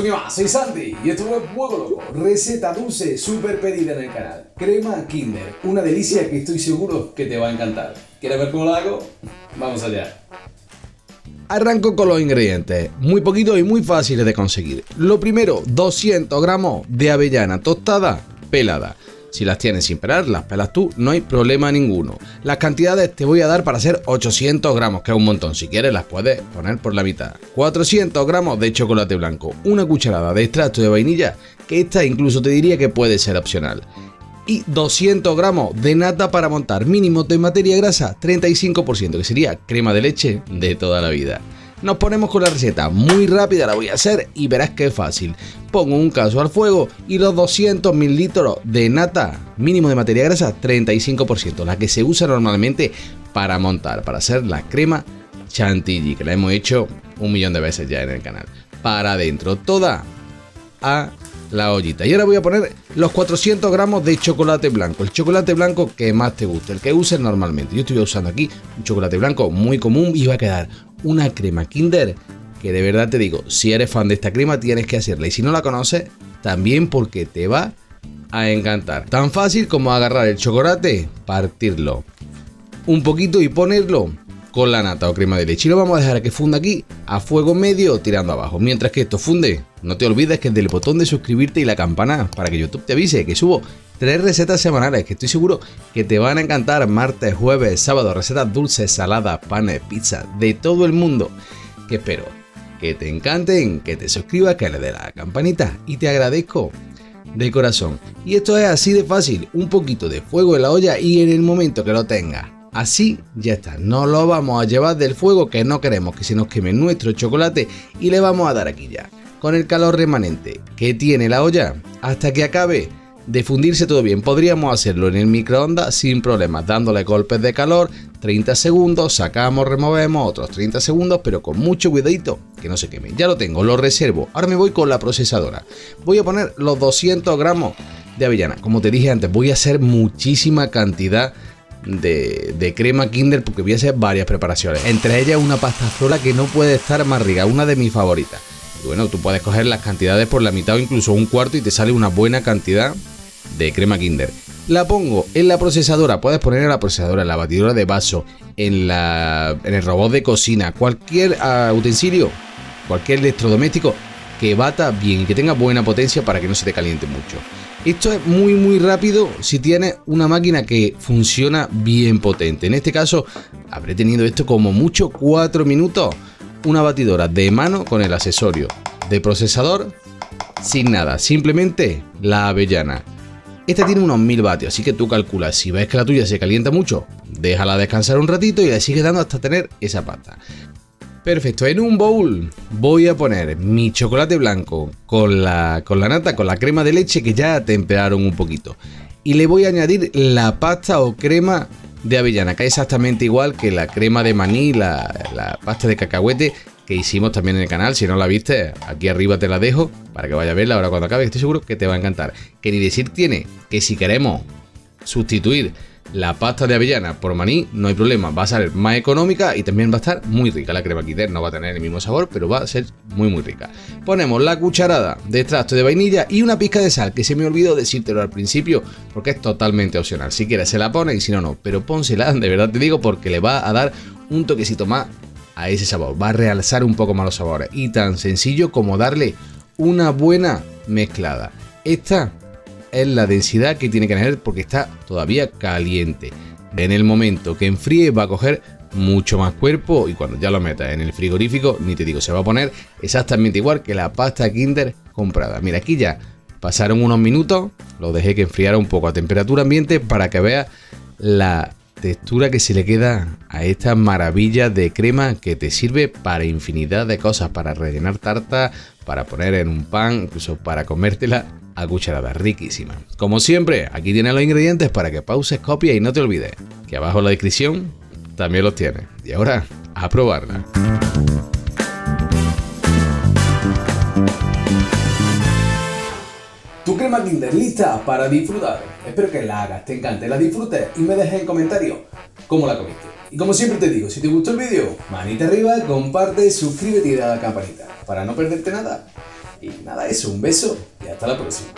Día más, soy Santi y esto es Fuego Loco, receta dulce súper pedida en el canal. Crema Kinder, una delicia que estoy seguro que te va a encantar. ¿Quieres ver cómo la hago? Vamos allá. Arranco con los ingredientes, muy poquitos y muy fáciles de conseguir. Lo primero, 200 gramos de avellana tostada pelada. Si las tienes sin pelar, las pelas tú, no hay problema ninguno. Las cantidades te voy a dar para hacer 800 gramos, que es un montón. Si quieres, las puedes poner por la mitad. 400 gramos de chocolate blanco, una cucharada de extracto de vainilla, que esta incluso te diría que puede ser opcional. Y 200 gramos de nata para montar, mínimo de materia grasa 35%, que sería crema de leche de toda la vida. Nos ponemos con la receta, muy rápida la voy a hacer y verás que es fácil. Pongo un caso al fuego y los 200 mililitros de nata, mínimo de materia grasa 35%, la que se usa normalmente para montar, para hacer la crema chantilly, que la hemos hecho un millón de veces ya en el canal. Para adentro, toda a la ollita. Y ahora voy a poner los 400 gramos de chocolate blanco. El chocolate blanco que más te guste, el que uses normalmente. Yo estoy usando aquí un chocolate blanco muy común y va a quedar una crema Kinder que de verdad te digo, si eres fan de esta crema tienes que hacerla. Y si no la conoces, también porque te va a encantar. Tan fácil como agarrar el chocolate, partirlo un poquito y ponerlo con la nata o crema de leche. Y lo vamos a dejar que funda aquí a fuego medio tirando abajo. Mientras que esto funde, no te olvides que del botón de suscribirte y la campana para que YouTube te avise que subo tres recetas semanales que estoy seguro que te van a encantar. Martes, jueves, sábado, recetas dulces, saladas, panes, pizza, de todo el mundo. Que espero que te encanten, que te suscribas, que le dé la campanita. Y te agradezco de corazón. Y esto es así de fácil, un poquito de fuego en la olla y en el momento que lo tengas Así ya está, no lo vamos a llevar del fuego que no queremos que se nos queme nuestro chocolate y le vamos a dar aquí ya, con el calor remanente que tiene la olla, hasta que acabe de fundirse todo bien. Podríamos hacerlo en el microondas sin problemas, dándole golpes de calor, 30 segundos, sacamos, removemos, otros 30 segundos, pero con mucho cuidadito que no se queme. Ya lo tengo, lo reservo. Ahora me voy con la procesadora. Voy a poner los 200 gramos de avellana. Como te dije antes, voy a hacer muchísima cantidad de, crema Kinder porque voy a hacer varias preparaciones. Entre ellas una pasta que no puede estar más rica, una de mis favoritas. Bueno, tú puedes coger las cantidades por la mitad o incluso un cuarto y te sale una buena cantidad de crema Kinder. La pongo en la procesadora, puedes poner en la procesadora, en la batidora de vaso, en, la, en el robot de cocina, cualquier ah, utensilio, cualquier electrodoméstico que bata bien y que tenga buena potencia para que no se te caliente mucho. Esto es muy muy rápido si tienes una máquina que funciona bien potente. En este caso habré tenido esto como mucho 4 minutos. Una batidora de mano con el accesorio de procesador sin nada, simplemente la avellana. Esta tiene unos 1000 vatios, así que tú calculas, si ves que la tuya se calienta mucho, déjala descansar un ratito y le sigue dando hasta tener esa pasta. Perfecto, en un bowl voy a poner mi chocolate blanco con la, con la nata, con la crema de leche que ya temperaron un poquito. Y le voy a añadir la pasta o crema de avellana, que es exactamente igual que la crema de maní, la, la pasta de cacahuete que hicimos también en el canal. Si no la viste, aquí arriba te la dejo para que vaya a verla ahora cuando acabe. Estoy seguro que te va a encantar. Que ni decir tiene que si queremos sustituir la pasta de avellana por maní, no hay problema, va a ser más económica y también va a estar muy rica. La crema Kinder no va a tener el mismo sabor, pero va a ser muy muy rica. Ponemos la cucharada de extracto de vainilla y una pizca de sal, que se me olvidó decírtelo al principio, porque es totalmente opcional. Si quieres se la pone y si no, no. Pero pónsela, de verdad te digo, porque le va a dar un toquecito más a ese sabor. Va a realzar un poco más los sabores. Y tan sencillo como darle una buena mezclada. Esta es la densidad que tiene que tener porque está todavía caliente. En el momento que enfríe va a coger mucho más cuerpo y cuando ya lo metas en el frigorífico, ni te digo, se va a poner exactamente igual que la pasta Kinder comprada. Mira, aquí ya pasaron unos minutos, lo dejé que enfriara un poco a temperatura ambiente para que veas la textura que se le queda a esta maravilla de crema que te sirve para infinidad de cosas, para rellenar tarta, para poner en un pan, incluso para comértela a cucharada, riquísima. Como siempre, aquí tienes los ingredientes para que pauses, copies y no te olvides que abajo en la descripción también los tienes. Y ahora, a probarla. Tu crema Kinder lista para disfrutar. Espero que la hagas, te encante, la disfrutes y me dejes en comentarios cómo la comiste. Y como siempre te digo, si te gustó el vídeo, manita arriba, comparte, suscríbete y da la campanita para no perderte nada. Y nada, eso, un beso hasta la próxima.